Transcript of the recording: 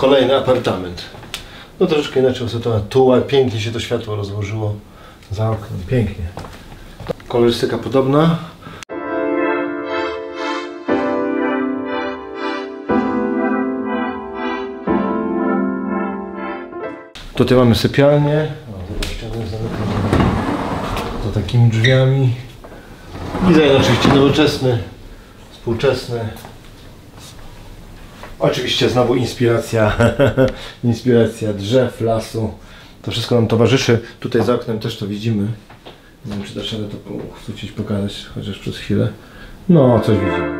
kolejny apartament. No troszeczkę inaczej usytuowane. Tu ła- pięknie się to światło rozłożyło za oknem. Pięknie. Kolorystyka podobna. Tutaj mamy sypialnię. Za takimi drzwiami. Design oczywiście nowoczesny, współczesny. Oczywiście znowu inspiracja, inspiracja drzew, lasu. To wszystko nam towarzyszy. Tutaj za oknem też to widzimy. Nie wiem, czy dasz radę to uchwycić, pokazać chociaż przez chwilę. No, coś widzimy.